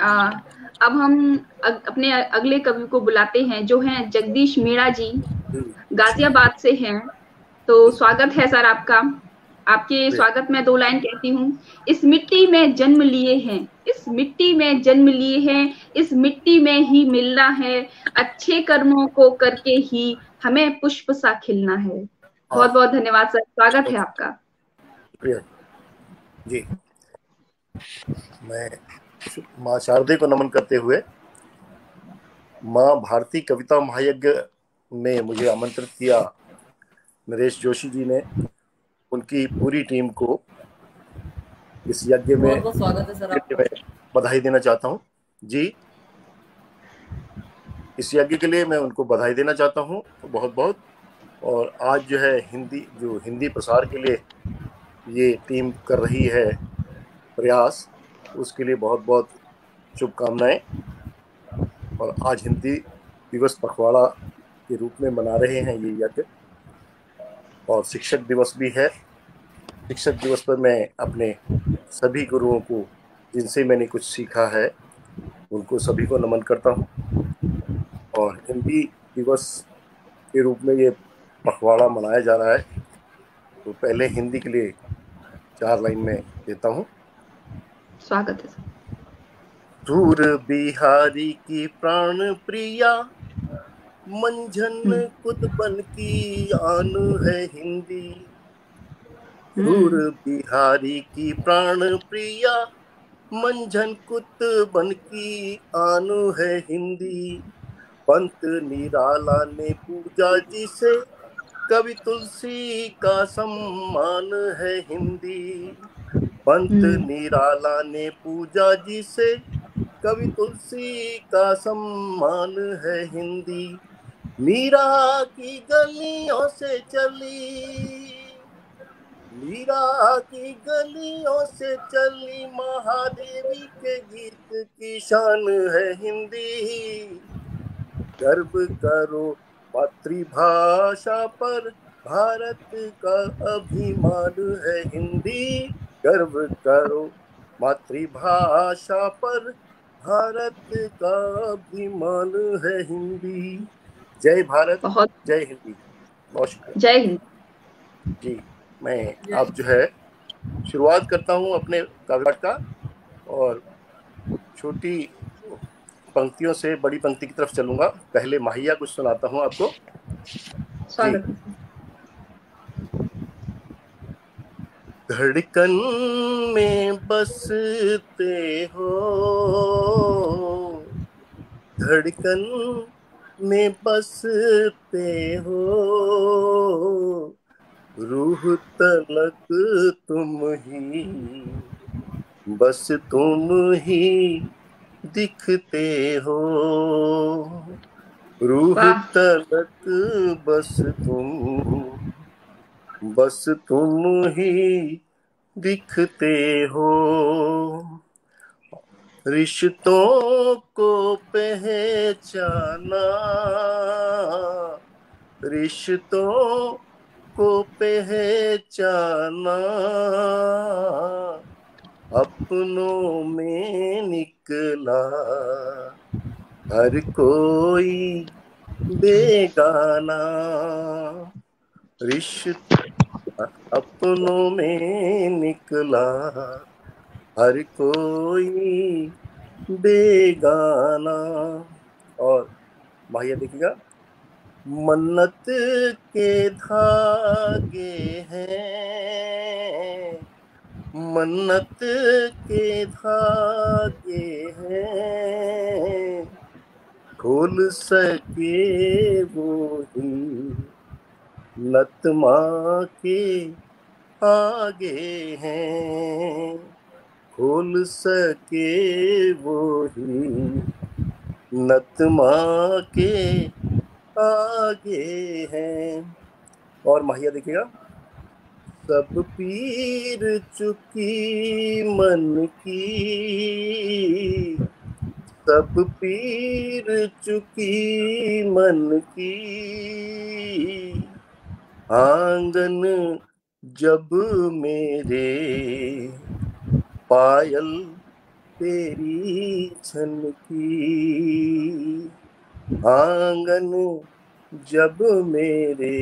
आ, अब हम अग, अपने अगले कवि को बुलाते हैं जो हैं जगदीश मीणा जी। गाजियाबाद से हैं। तो स्वागत है सर आपका। आपके स्वागत में दो लाइन कहती हूँ। इस मिट्टी में जन्म लिए हैं। इस मिट्टी में जन्म लिए हैं। इस मिट्टी में ही मिलना है। अच्छे कर्मों को करके ही हमें पुष्प सा खिलना है। बहुत बहुत धन्यवाद सर। स्वागत है आपका। जी मैं माँ शारदे को नमन करते हुए माँ भारती कविता महायज्ञ में मुझे आमंत्रित किया। नरेश जोशी जी ने उनकी पूरी टीम को इस यज्ञ में बधाई देना चाहता हूँ। जी इस यज्ञ के लिए मैं उनको बधाई देना चाहता हूँ बहुत बहुत और आज जो है हिंदी जो हिंदी प्रसार के लिए ये टीम कर रही है प्रयास। उसके लिए बहुत बहुत शुभकामनाएँ। और आज हिंदी दिवस पखवाड़ा के रूप में मना रहे हैं ये यज्ञ। और शिक्षक दिवस भी है। शिक्षक दिवस पर मैं अपने सभी गुरुओं को, जिनसे मैंने कुछ सीखा है, उनको सभी को नमन करता हूँ। और हिंदी दिवस के रूप में ये पखवाड़ा मनाया जा रहा है तो पहले हिंदी के लिए चार लाइन में देता हूँ। स्वागत है दूर बिहारी की प्राण प्रिया मंझन हम्म। की आन है हिंदी दूर हम्म। बिहारी की प्राण प्रिया मंझन कुत बन की आन है हिंदी पंत निराला ने पूजा जिसे कवि तुलसी का सम्मान है हिंदी पंत हम्म। निराला ने पूजा जिसे कवि तुलसी का सम्मान है हिंदी। मीरा की गलियों से चली मीरा की गलियों से चली महादेवी के गीत की शान है हिंदी। गर्व करो मातृभाषा पर भारत का अभिमान है हिंदी। गर्व करो मातृभाषा पर। भारत का अभिमान है हिंदी। जय भारत जय हिंदी। शुक्रिया जय हिंद। जी मैं अब जो है शुरुआत करता हूँ अपने काव्य का और छोटी पंक्तियों से बड़ी पंक्ति की तरफ़ चलूँगा। पहले माहिया कुछ सुनाता हूँ आपको। धड़कन में बसते हो। धड़कन में बसते हो। रूह तलक तुम ही बस तुम ही दिखते हो। रूह तलक बस तुम बस तुम ही दिखते हो। रिश्तों को पहचाना, रिश्तों को पहचाना। अपनों में निकला, हर कोई बेगाना। रिश्ता अपनों में निकला। हर कोई बेगाना। और भाइया देखिएगा, मन्नत के धागे हैं। मन्नत के धागे हैं। खोल सके वो ही नतमा के आगे हैं, खोल सके वो ही नतमा के आगे हैं। और माहिया देखिएगा, सब पीर चुकी मन की, सब पीर चुकी मन की। आँगन जब मेरे पायल तेरी छन की आँगन जब मेरे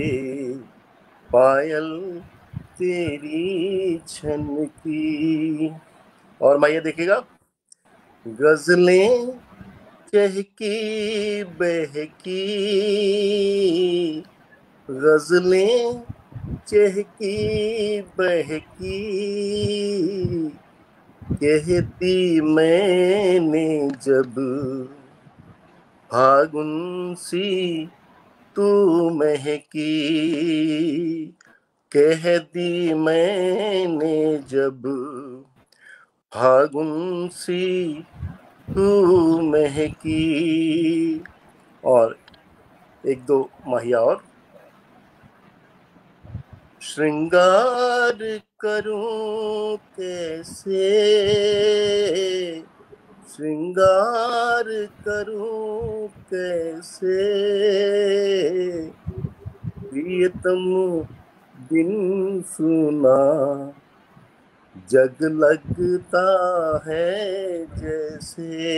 पायल तेरी छन की और माइए देखिएगा, गजलें चहकी बहकी। गजलें चहकी, बहकी। कहती मैंने जब, फागुन सी तू महकी। कह दी मैंने जब, फागुन सी तू महकी। और एक दो महिया और श्रृंगार करूँ कैसे? श्रृंगार करूँ कैसे? प्रियतम दिन सुना, जग लगता है जैसे।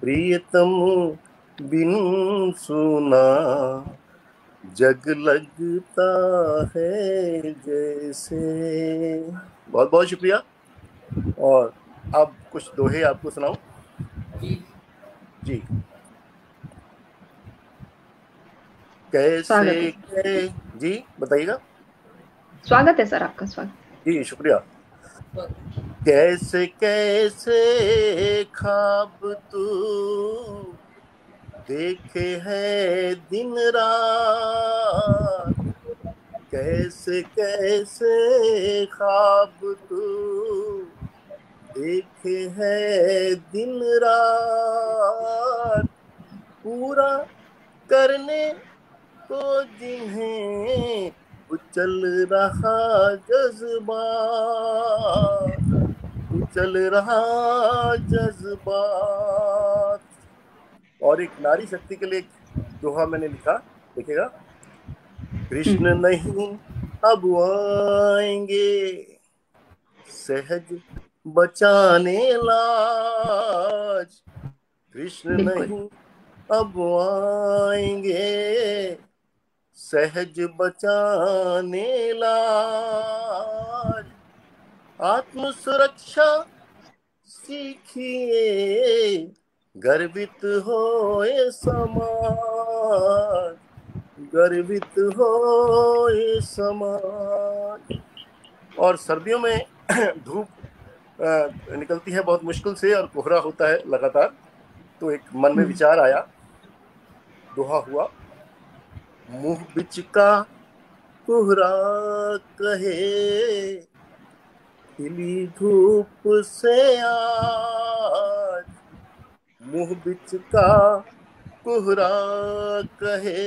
प्रियतम बिन सुना जग लगता है जैसे। बहुत बहुत शुक्रिया। और अब कुछ दोहे आपको सुनाऊं? जी। जी। कैसे कै... जी बताइएगा। स्वागत है सर आपका स्वागत। जी शुक्रिया। कैसे कैसे खाब तू देखे है दिन रात। कैसे कैसे खाब तू। देखे है दिन रात। पूरा करने को जिन्हें उचल रहा जज्बा उचल रहा जज्बात। और एक नारी शक्ति के लिए दोहा मैंने लिखा देखिएगा। कृष्ण नहीं अब आएँगे। सहज बचाने लाज। कृष्ण नहीं अब आएँगे। सहज बचाने लाज। आत्म सुरक्षा सीखिए। गर्वित हो समाज गर्वित हो ये समाज। और सर्दियों में धूप निकलती है बहुत मुश्किल से और कोहरा होता है लगातार। तो एक मन में विचार आया दोहा हुआ मुँह बिच का कोहरा कहे खिली धूप से आज मुँह बिच का कोहरा कहे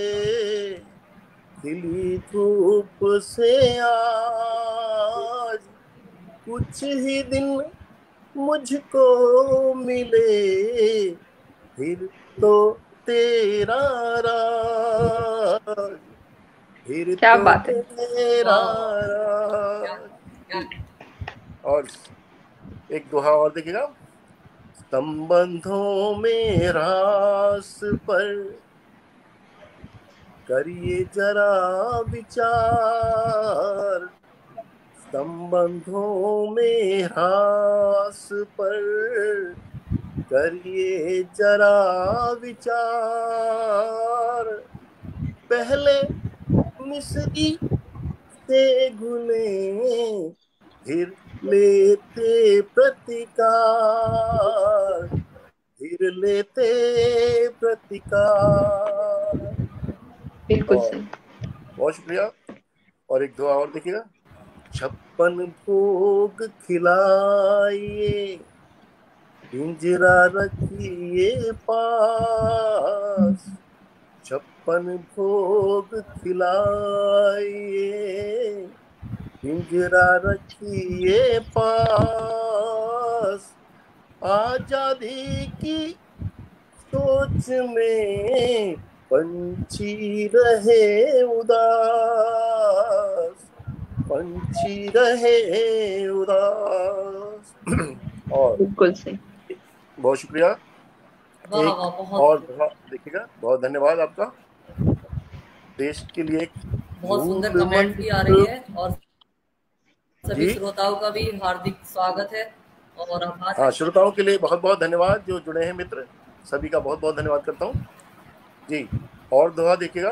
खिली धूप से आज कुछ ही दिन मुझको मिले फिर तो तेरा राज फिर क्या तो बात है? तेरा और एक दोहा और संबंधों में रास पर करिए जरा विचार। संबंधों में रास पर करिए जरा विचार। पहले मिस्री से घुले फिर लेते प्रतिकार फिर लेते प्रतिकार। बिल्कुल सही। बहुत शुक्रिया। और एक दुआ और देखिएगा। छप्पन भोग खिलाइए पिंजरा रखिए पास। छप्पन भोग खिलाइए पिंजरा रखिए पास। आज़ादी की सोच में पंछी रहे उदास। पंछी रहे उदास। और बिल्कुल सही। बहुत शुक्रिया। एक बहुत और देखिएगा बहुत धन्यवाद आपका। देश के लिए एक बहुत सुंदर कमेंट भी आ रही है और सभी श्रोताओं का भी हार्दिक स्वागत है और हाँ श्रोताओं के लिए बहुत बहुत धन्यवाद जो जुड़े हैं मित्र। सभी का बहुत बहुत धन्यवाद करता हूँ। जी और दुआ देखिएगा।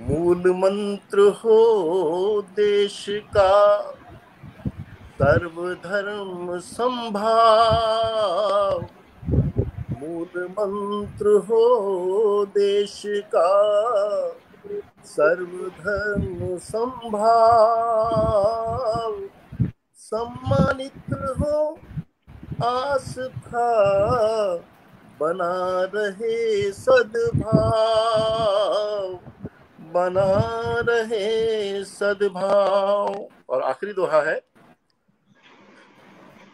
मूल मंत्र हो देश का सर्वधर्म संभाव। मूल मंत्र हो देश का सर्वधर्म संभाव सम्मानित हो, आस्था बना रहे सद्भाव, बना रहे सद्भाव। और आखिरी दोहा है,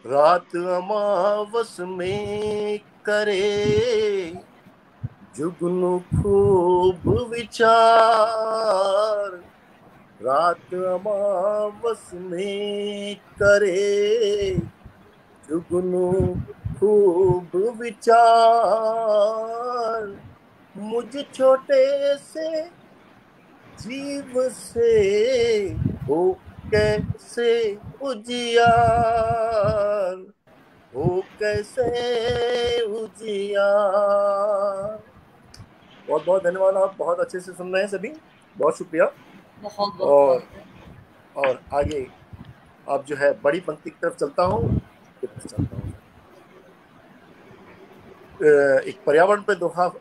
रात अमावस में करे जुगनू खूब विचार। रात अमावस में करे। जुगनू खूब विचार। मुझ छोटे से जीव से हो कैसे उजियार? हो कैसे उजियार? बहुत बहुत धन्यवाद आप बहुत अच्छे से सुन रहे हैं सभी। बहुत शुक्रिया। बहुत और- और आगे आप जो है बड़ी पंक्ति की तरफ़ चलता हूँ। चलता हूँ एक पर्यावरण पे दोहा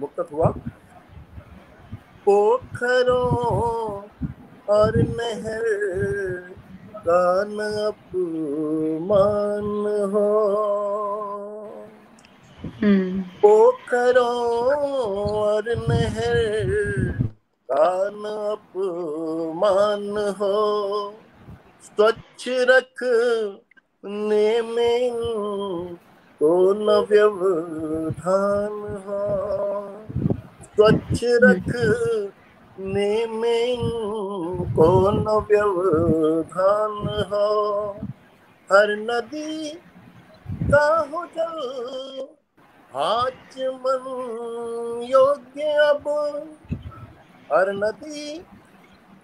मुक्त हुआ। पोखरों और नहर का अपमान हो। पोखरों और नहर का न अपमान हो। स्वच्छ रखने में को न व्यवधान हो। स्वच्छ रखने में को न व्यवधान हो। हर नदी का हो जल आचमन योग्य अब। हर नदी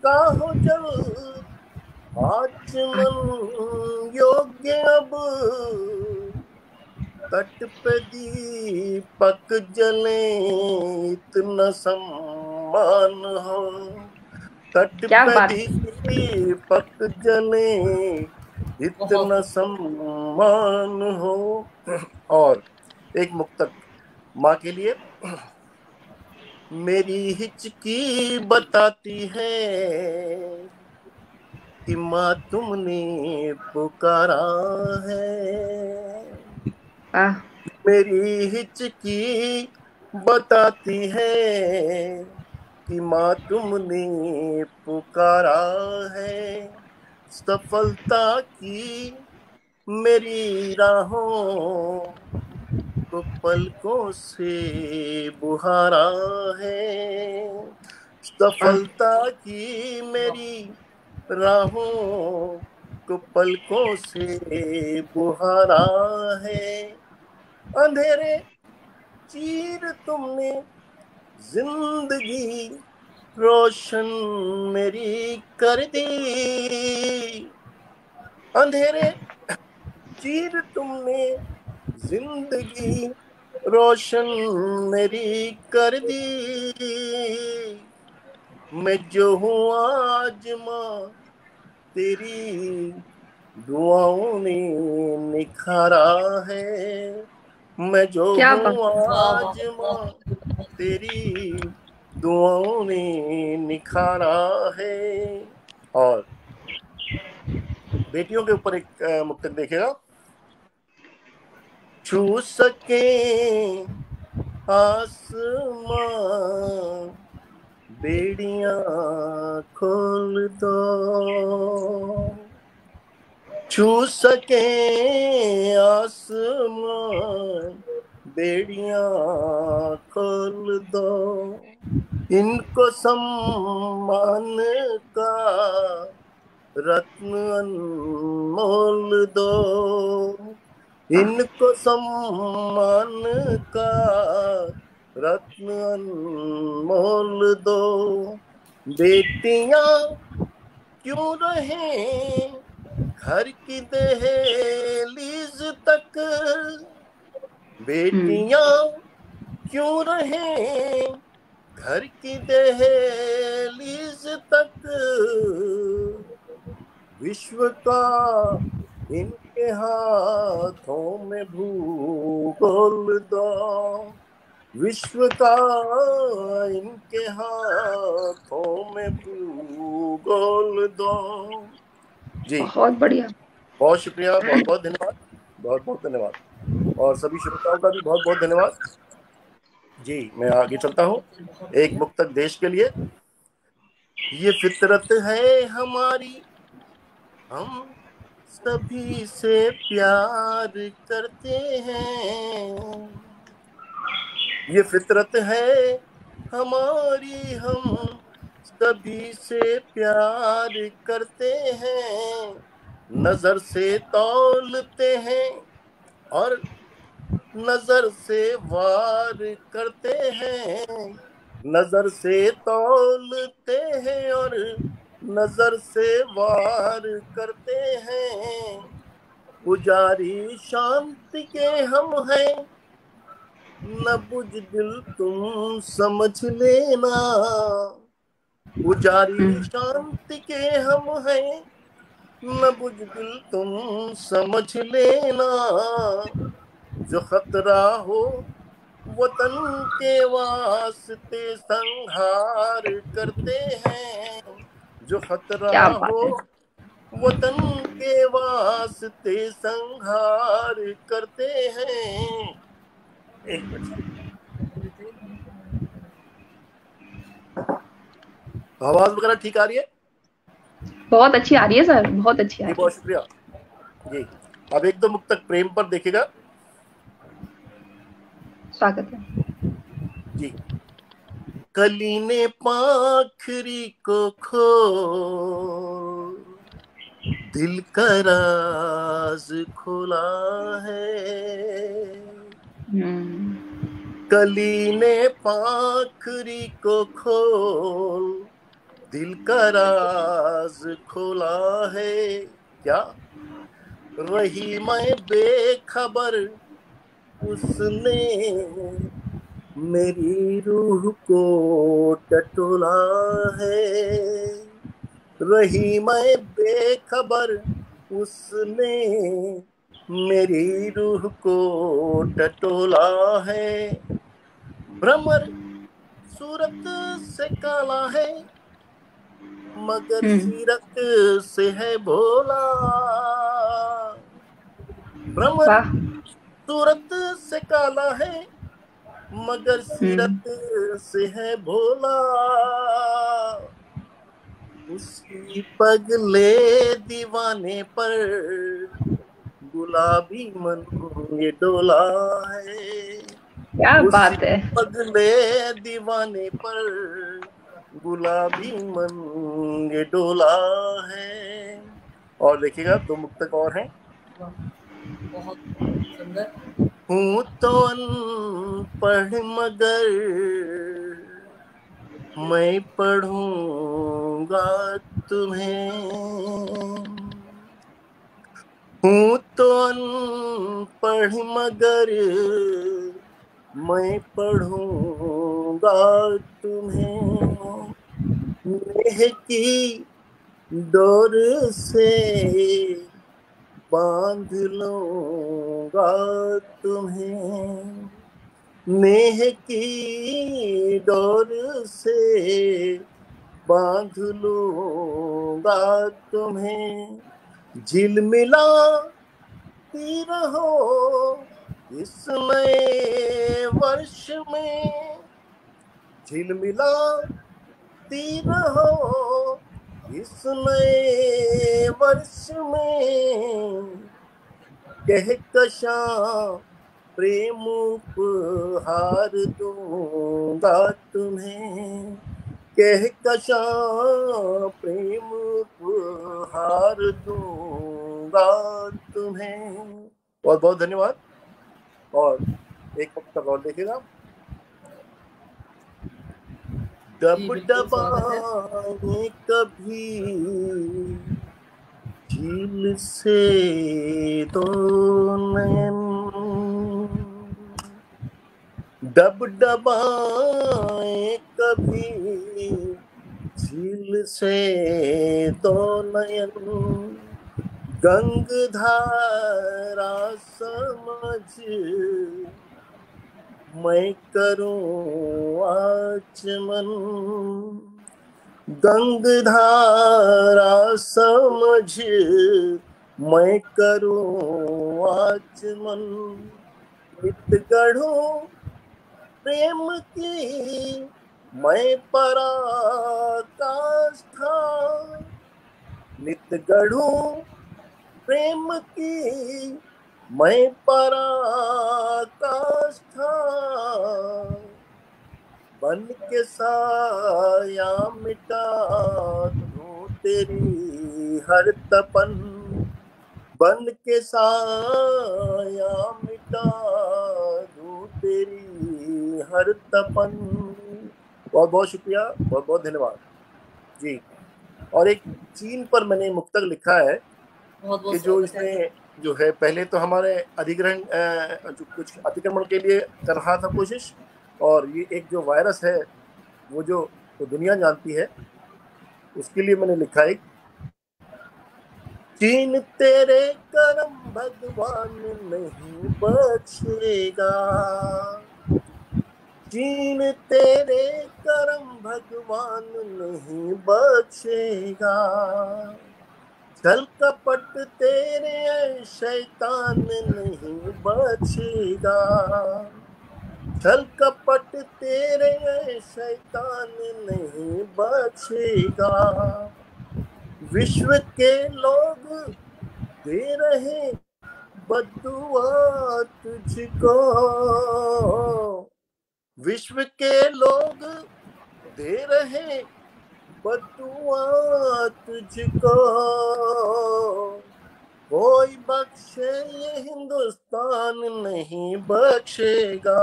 का हो जल आचमन योग्य अब। तट पे दीपक जले इतना सम्मान हो। तट पे दीपक जले इतना सम्मान हो। और एक मुक्तक। माँ के लिए मेरी हिचकी बताती है कि माँ तुमने पुकारा है। वाह। मेरी हिचकी बताती है कि माँ तुमने पुकारा है। सफलता की मेरी राहों को पलकों से बुहारा है। सफलता की मेरी राहों को पलकों से बुहारा है। अंधेरे चीर तुमने, ज़िंदगी रोशन मेरी कर दी। अंधेरे चीर तुमने ज़िंदगी रोशन मेरी कर दी। मैं जो हूँ आज माँ तेरी दुआओं ने निखारा है। मैं जो हूँ आज माँ तेरी दुआओं ने निखारा है। और बेटियों के ऊपर एक मुक्तक देखेगा। छू सके बेड़ियाँ खोल दो। छू सके आसमान बेड़ियाँ खोल दो। इनको सम्मान का रत्न अनमोल दो। इनको सम्मान का रत्न अनमोल दो। बेटिया क्यों रहे? घर की दहलीज तक। बेटिया क्यों रहे? घर की दहलीज तक। विश्व का इनके हाथों में भूगोल दो। विश्व का इनके हाथों में भूगोल दो। जी। बहुत बढ़िया। बहुत शुक्रिया बहुत बहुत धन्यवाद बहुत बहुत धन्यवाद। और सभी श्रोताओं का भी बहुत बहुत धन्यवाद। जी मैं आगे चलता हूँ एक मुक्तक देश के लिए। ये फितरत है हमारी हम सभी से प्यार करते हैं। ये फितरत है हमारी, हम सभी से प्यार करते हैं। नज़र से तौलते हैं और नज़र से वार करते हैं। नज़र से तौलते हैं और नज़र से वार करते हैं। पुजारी शांति के हम हैं। न बुझ दिल तुम समझ लेना। पुजारी। शांति के हम हैं। न बुझ दिल तुम समझ लेना। जो खतरा हो वतन के वास्ते संहार करते हैं। जो खतरा हो वतन के वास्ते संहार करते हैं। एक मिनट। आवाज़ वगैरह ठीक आ रही है? बहुत अच्छी आ रही है सर। बहुत अच्छी आ रही है। बहुत शुक्रिया। जी अब एक दो मुक्तक प्रेम पर देखेगा स्वागत है। जी। कली ने पाखरी को खो दिल का राज खोला है। हम्म। कली ने पाखरी को खोल। दिल का राज खोला है। क्या? रही मैं बेखबर उसने मेरी रूह को टटोला है। रही मैं बेखबर उसने मेरी रूह को टटोला है। भ्रमर सूरत से काला है मगर हम्म। सीरत से है भोला। भ्रमर सूरत से काला है मगर सीरत हम्म। से है भोला। उसकी पगले दीवाने पर गुलाबी मन ये डोला है। क्या बात है। पगले दीवाने पर गुलाबी मन ये डोला है। और देखिएगा दो मुक्तक और हैं। बहुत सुंदर। हूँ तो अनपढ़ मगर मैं पढ़ूँगा तुम्हें। हूँ तो अनपढ़ मगर मैं पढ़ूँगा तुम्हें। नेह की डोर से बाँध लूँगा तुम्हें। नेह की डोर से बाँध लूँगा तुम्हें। झिलमिला रहो इस नए वर्ष में। झिलमिला तीर हो इस नए वर्ष में कह कशा प्रेम उपहार दूँगा तुम्हें कह कशा प्रेम हार दूँगा तुम्हें बहुत बहुत धन्यवाद। और एक वक्त और देखेगा डब डबाए कभी झील से तो नयन डब डबाए कभी झील से तो नयन गंग धारा समझ मैं करूँ आचमन? गंग धारा समझ मैं करूँ आचमन? नित गढ़ूं प्रेम की, मैं पराकाष्ठा। नित गढ़ूं प्रेम की मैं पराकाष्ठा बन के साया मिटा दूँ तेरी हर तपन। बन के साया मिटा दूँ तेरी हर तपन। बहुत बहुत शुक्रिया बहुत बहुत धन्यवाद। जी और एक चीन पर मैंने मुक्तक लिखा है बहुत कि जो इसने जो है, पहले तो हमारे अधिग्रहण कुछ अतिक्रमण के लिए कर रहा था कोशिश, और ये एक जो वायरस है, वो जो वो दुनिया जानती है, उसके लिए मैंने लिखा है चीन तेरे करम भगवान नहीं बचेगा चीन तेरे करम भगवान नहीं बचेगा छल कपट तेरे शैतान नहीं बचेगा। छल कपट तेरे शैतान नहीं बचेगा। विश्व के लोग दे रहे बदुआ तुझको। विश्व के लोग दे रहे बदुआ तुझको। कोई बख्शे, ये हिंदुस्तान नहीं बख्शेगा।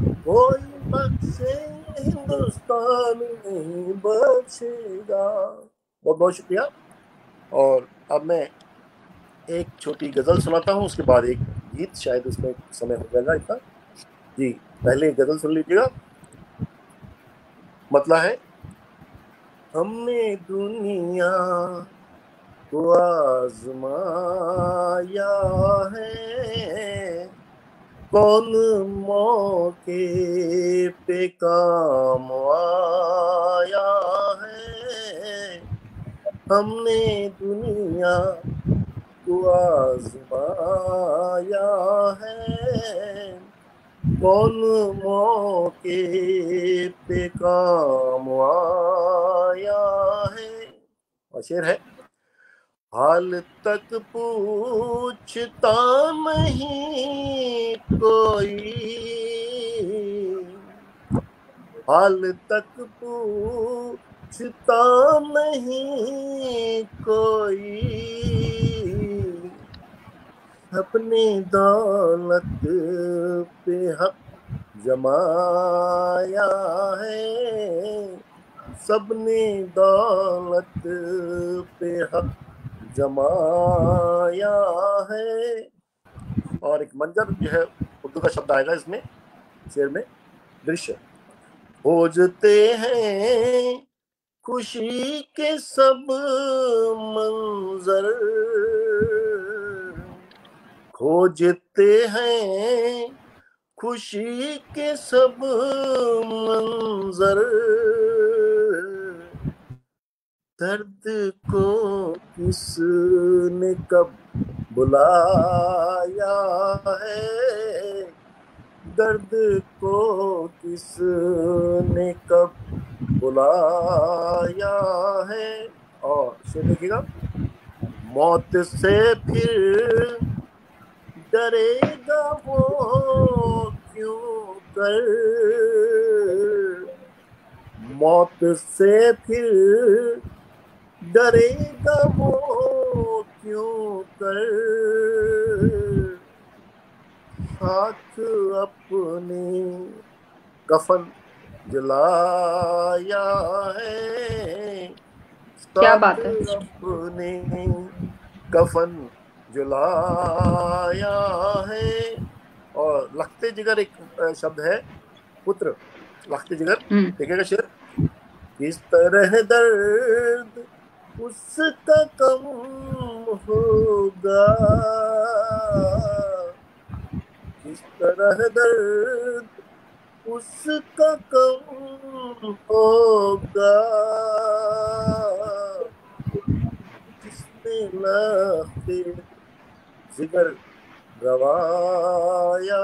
कोई बख्शे, ये हिंदुस्तान नहीं बख्शेगा। बहुत बहुत शुक्रिया। और अब मैं एक छोटी गज़ल सुनाता हूँ, उसके बाद एक गीत, शायद उसमें समय हो जाएगा इतना। जी, पहले गज़ल सुन लीजिएगा। मतला है। हमने दुनिया को आजमाया है। कौन मौके पे काम आया है? हमने दुनिया को आजमाया है। कौन मौके पे काम आया है। और शेर है। हाल तक पूछता नहीं कोई। हाल तक पूछता नहीं कोई। अपने दौलत पे हक जमाया है। सबने दौलत पे हक जमाया है। और एक मंजर जो है, उर्दू का शब्द आएगा इसमें, शेर में, दृश्य। खोजते हैं खुशी के सब मंजर। खोजते हैं खुशी के सब मंजर। दर्द को किसने कब बुलाया है? दर्द को किसने कब बुलाया है? और देखिएगा। मौत से फिर डरेगा वो क्यों कर? मौत से फिर डरेगा वो क्यों कर? हाथ अपने कफन जलाया है। क्या बात है? अपने कफन जलाया है। और लखते जिगर एक शब्द है पुत्र। लखते जिगर हम्म। देखेगा शेर। किस तरह दर्द उसका कम होगा? किस तरह दर्द उसका कम होगा? जिसने लाखे जिगर गवाया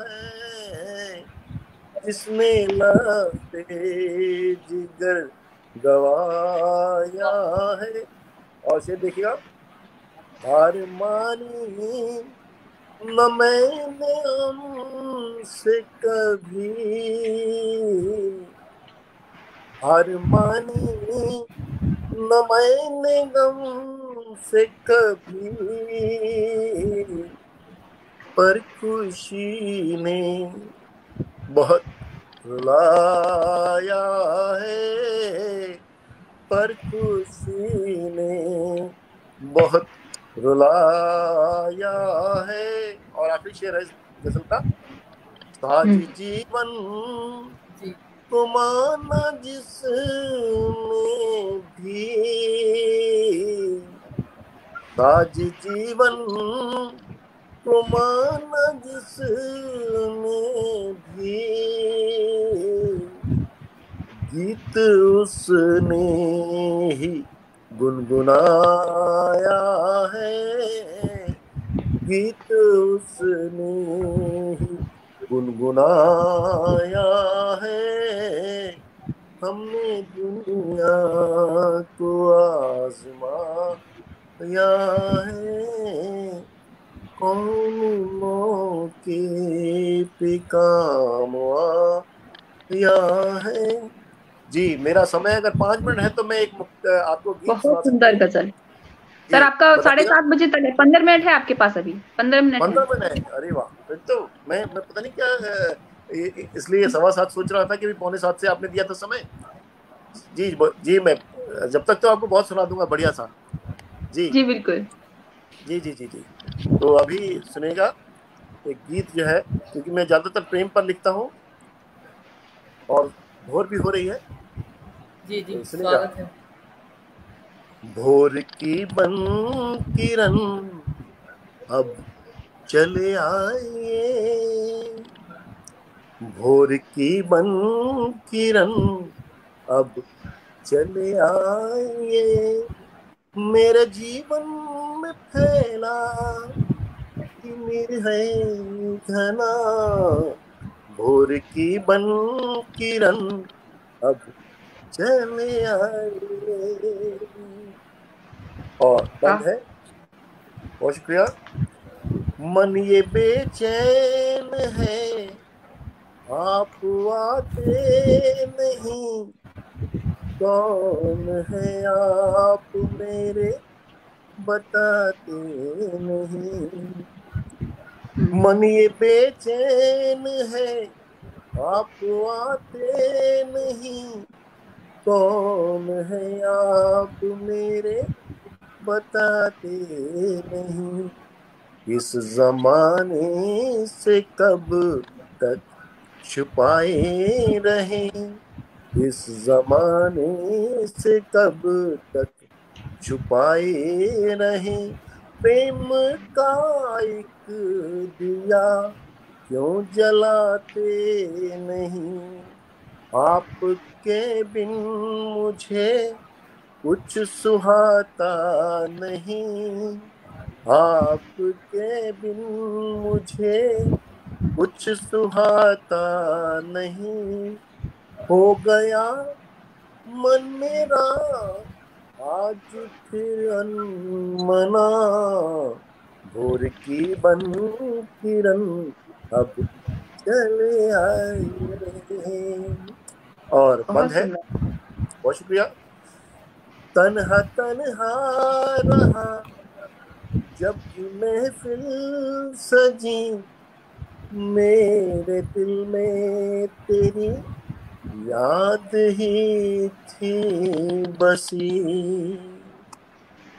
है जिसने लाखे जिगर गवाया है। और शेर देखिएगा, हार मानी न मैंने हमसे कभी। हार मानी न मैंने गम से कभी पर खुशी ने बहुत रुलाया है। पर खुशी ने बहुत रुलाया है। और आखिरी शेर है गज़ल का? साज हम्म। जीवन को जिसने भी साज जीवन को माना जिसने भी गीत उसने ही गुनगुनाया है। गीत उसने ही गुनगुनाया है। हमने दुनिया को है कौन मौके पे काम आया है? जी मेरा समय अगर पाँच मिनट है तो मैं एक आपको बहुत सुंदर गज़ल। सर आपका साढ़े सात बजे तक है पंद्रह मिनट है आपके पास अभी? पंद्रह मिनट पंद्रह मिनट है। अरे वाह फिर तो मैं मैं पता नहीं क्या ये- ये- इसलिए सवा सात सोच रहा था कि भी पौने सात से आपने दिया था समय। जी जी मैं जब तक तो आपको बहुत सुना दूँगा बढ़िया सा। जी। जी बिल्कुल। जी जी जी जी। तो अभी सुनेगा एक गीत जो है क्योंकि मैं ज़्यादातर प्रेम पर लिखता हूँ और भोर भी हो रही है। जी जी। स्वागत है। भोर की बन किरण अब चले आए भोर की बन किरण अब चले आए मेरे जीवन में फैला तिमिर है घना भोर की बन किरण अब चले आए। और बंद है। बहुत शुक्रिया। मन ये बेचैन है। आप आते नहीं। कौन है आप मेरे? बताते नहीं। मन ये बेचैन है, आप आते नहीं। कौन है आप मेरे? बताते नहीं। इस जमाने से कब तक छुपाए रहें? इस जमाने से कब तक छुपाए रहें? प्रेम का एक दिया क्यों जलाते नहीं? आपके बिन मुझे कुछ सुहाता नहीं। आपके बिन मुझे कुछ सुहाता नहीं। हो गया मन मेरा आज फिर अनमना। भोर की बन किरण अब चले आए और बंद है। बहुत शुक्रिया। तनहा तनहा रहा जब महफिल सजी मेरे दिल में तेरी याद ही थी बसी।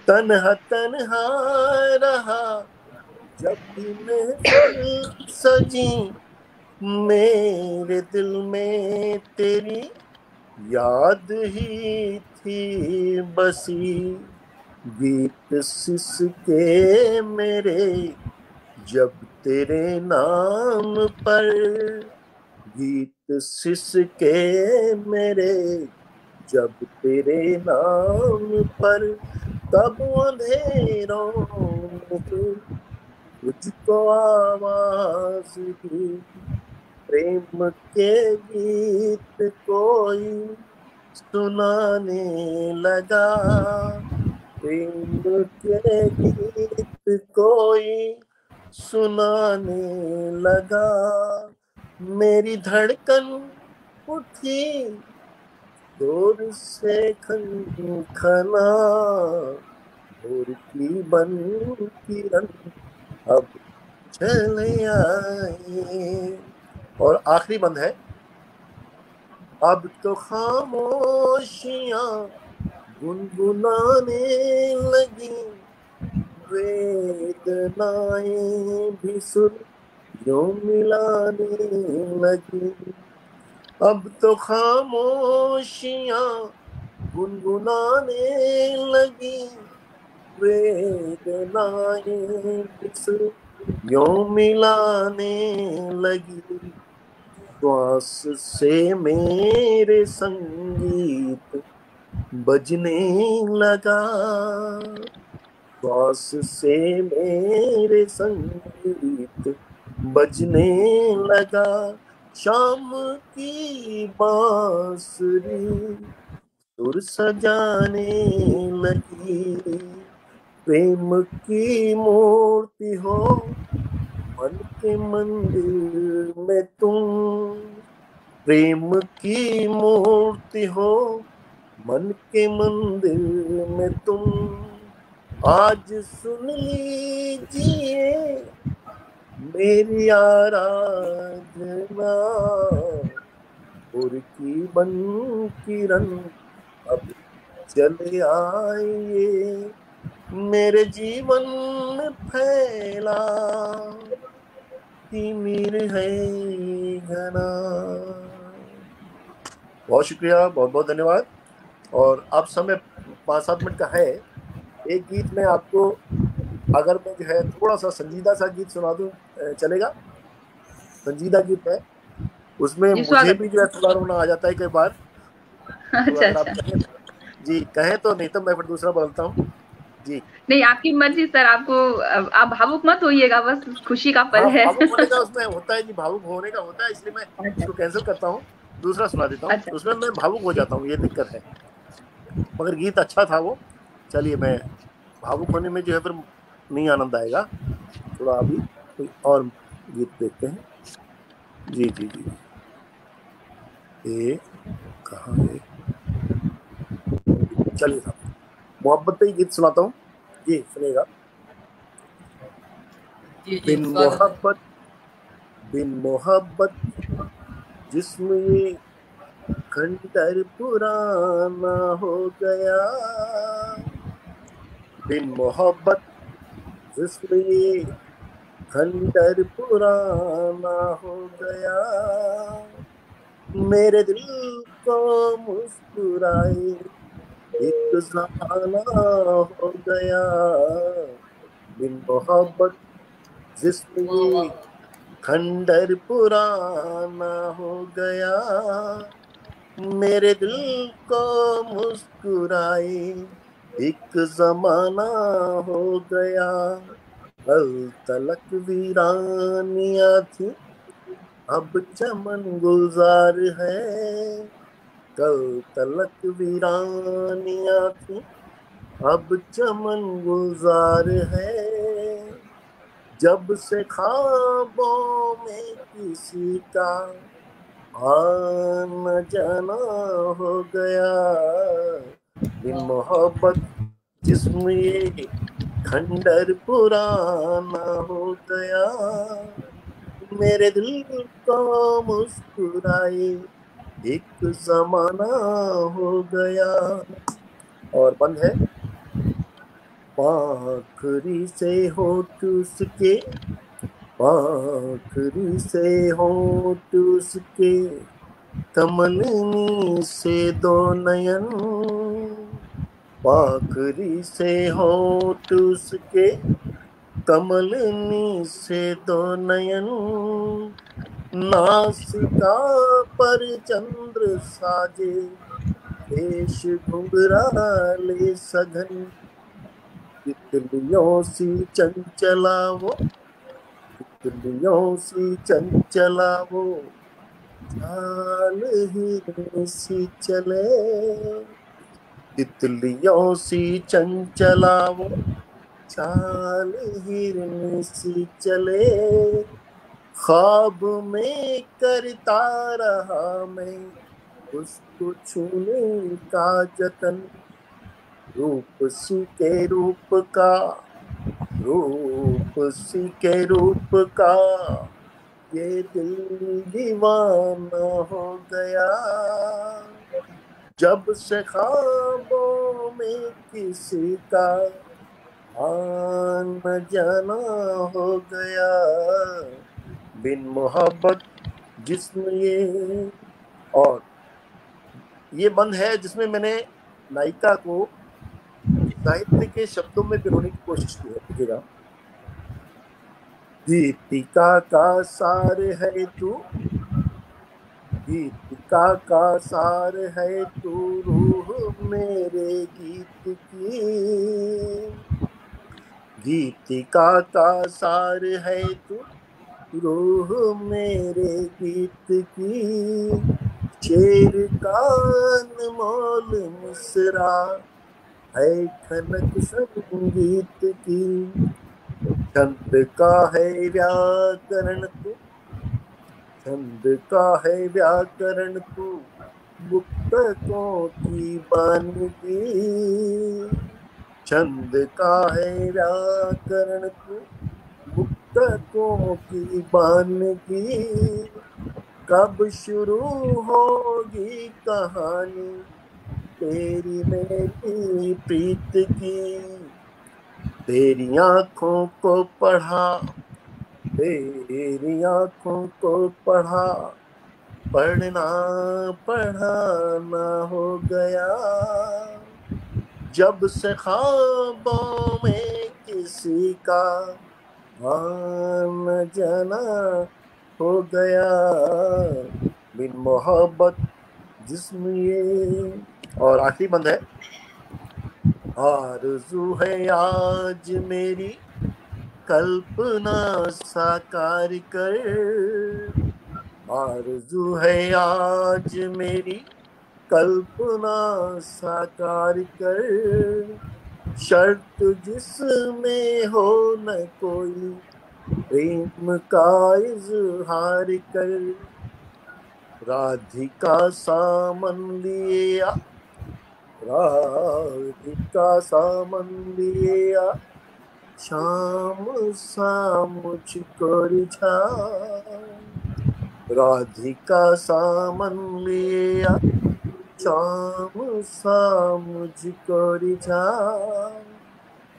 तनहा तनहा रहा, जब भी महफिल सजी, मेरे दिल में तेरी याद ही थी बसी। गीत सिसके मेरे, जब तेरे नाम पर गीत सिसके मेरे, जब तेरे नाम पर तब अंधेरों तुझको आवाज़ दी। प्रेम के गीत कोई सुनाने लगा। प्रेम के गीत कोई सुनाने लगा। मेरी धड़कन उठी। दूर से खन खना दूर की बन किरण अब चले आए। और आखिरी बंद है। अब तो खामोशियाँ गुनगुनाने लगी। वेदनाएँ भी सुन जो मिलाने लगी। अब तो खामोशियाँ गुनगुनाने लगी। यो मिलाने लगी। श्वास से मेरे संगीत बजने लगा। श्वास से मेरे संगीत बजने लगा शाम की बांसुरी। सुर सजाने लगी, प्रेम की मूर्ति हो, मन के मंदिर में तुम। प्रेम की मूर्ति हो, मन के मंदिर में तुम। आज सुन लीजिए मेरी आराधना। और की बन किरण अब चले आइए। मेरे जीवन में फैला, तिमिर है घना। बहुत शुक्रिया बहुत बहुत धन्यवाद। और आप समय पाँच सात मिनट का है। एक गीत में आपको अगर मैं जो है थोड़ा सा संजीदा सा गीत सुना दूँ चलेगा? संजीदा गीत है। उसमें मुझे भी जो है थोड़ा रोना आ जाता है कई बार। अच्छा, तो अच्छा। जी कहें तो नहीं तो मैं फिर दूसरा बोलता हूँ। जी। नहीं आपकी मर्ज़ी सर। आपको आप भावुक मत होइएगा बस खुशी का पल हाँ, है। भावुक उसमें होता है जी भावुक होने का होता है इसलिए मैं अच्छा। इसको कैंसिल करता हूँ। दूसरा सुना देता हूँ। अच्छा। उसमें मैं भावुक हो जाता हूँ ये दिक्कत है। मगर गीत अच्छा था वो। चलिए मैं भावुक होने में जो है फिर नहीं आनंद आएगा। थोड़ा अभी कोई और गीत देखते हैं। जी जी जी। ये कहाँ है? चलिए साहब। मोहब्बत ही गीत सुनाता हूँ। जी सुनेगा बिन मोहब्बत बिन मोहब्बत जिसमें ये खंडर पुराना हो गया। बिन मोहब्बत जिसमें खंडर पुराना हो गया। मेरे दिल को मुस्कुराए, एक जमाना हो गया। बिन मोहब्बत जिसमें खंडर पुराना हो गया। मेरे दिल को मुस्कुराए एक जमाना हो गया। कल तलक वीरानिया थी। अब चमन गुलजार है। कल तलक वीरानिया थी। अब चमन गुलजार है। जब से खाबों में किसी का आना जाना हो गया बिन मोहब्बत जिसम ये खंडर पुराना हो गया। मेरे दिल को मुस्कुराए, एक जमाना हो गया। और बंद है। पाखरी से हो उसके, पाखरी से हो उसके। कमलनी से दो नयन पाखरी से हो उसके कमलनी से दो नयन। नासिका पर चंद्र साजे देश घुंघराले सघन। तितलियों सी चंचला वो तितलियों सी चंचला वो ही सी चले। तितलियों सी चंचला वो चाल हिरन सी चले। ख्वाब में करता रहा मैं, उसको छूने का जतन। रूप सी के रूप का, रूप सी के रूप का, ये दिल दीवाना हो गया। जब से ख्वाबों में किसी का आन जाना हो गया, बिन मोहब्बत जिसम ये और ये बंद है जिसमें मैंने नायिका को साहित्य के शब्दों में पिरोने की कोशिश की है गीतिका का सार है तू गीतिका का सार है तू रूह मेरे गीत की। गीतिका का सार है तू रूह मेरे गीत की। शेर का मोल मुसरा है खनक संगीत की। छंद का है व्याकरण तू छंद का है व्याकरण तू मुक्तकों की बानगी छंद का है व्याकरण तू मुक्तकों की बानगी कब शुरू होगी कहानी, तेरी मेरी प्रीत की। तेरी आँखों को पढ़ा तेरी आँखों को पढ़ा, पढ़ना पढ़ाना हो गया। जब से ख्वाबों में किसी का आना जाना हो गया, बिन मोहब्बत, जिसम ये और आखिरी बंद है। आरज़ू है आज मेरी कल्पना साकार कर। आरज़ू है आज मेरी, कल्पना साकार कर। शर्त जिसमें हो न कोई, प्रेम का इजहार कर। राधिका सामन लिया राधिका सामन लिया शाम सा मुझको रिझा। राधिका सामन लिया। शाम सा मुझको रिझा।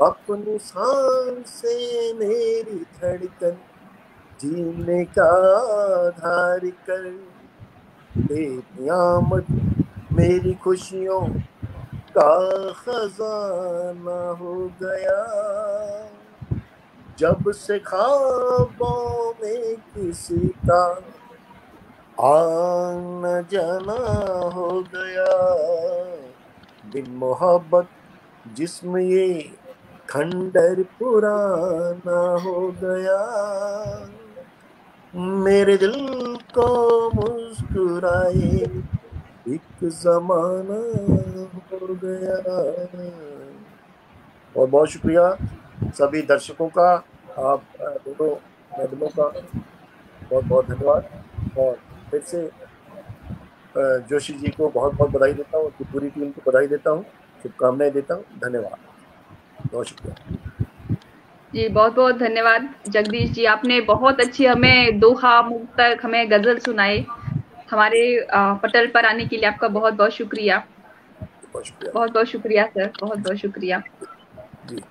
अपनी सांसे मेरी धड़कन जीने का आधार कर। मेरी खुशियों का खजाना हो गया। जब से ख्वाबों में किसी का आना जाना हो गया। बिन मोहब्बत, जिसम ये खंडर पुराना हो गया। मेरे दिल को मुस्कुराए जमाना हो गया और बहुत शुक्रिया सभी दर्शकों का, आप दोनों मैडमों का बहुत बहुत धन्यवाद। और फिर से जोशी जी को बहुत बहुत बधाई देता हूँ उनकी पूरी टीम को बधाई देता हूँ, शुभकामनाएँ देता हूँ, धन्यवाद। बहुत शुक्रिया। जी, बहुत बहुत धन्यवाद जगदीश जी, आपने बहुत अच्छी हमें दोहा मुख तक हमें गज़ल सुनाई। हमारे पटल पर आने के लिए आपका बहुत बहुत शुक्रिया। बहुत बहुत शुक्रिया सर। बहुत बहुत शुक्रिया। जी।